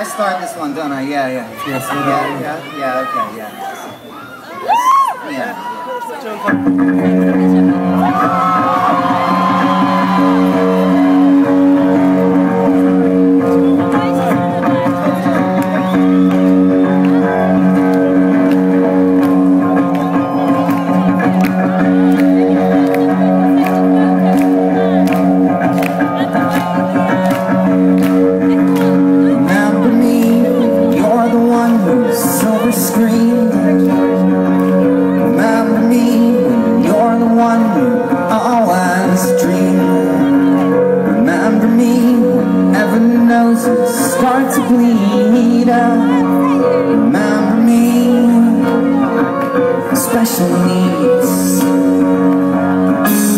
I start this one, don't I? Yeah, yeah. Yes, you Yeah, yeah, yeah, okay, yeah. Yeah. Remember you start to bleed. Remember me, special needs.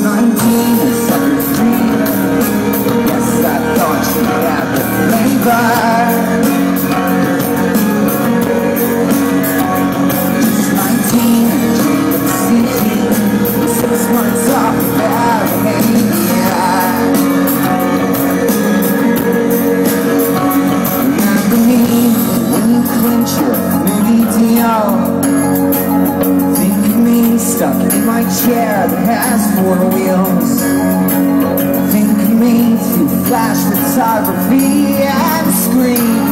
19 is sucker free. Yes, I thought you had the flavor. My chair that has four wheels. Think of me through flash photography and screens.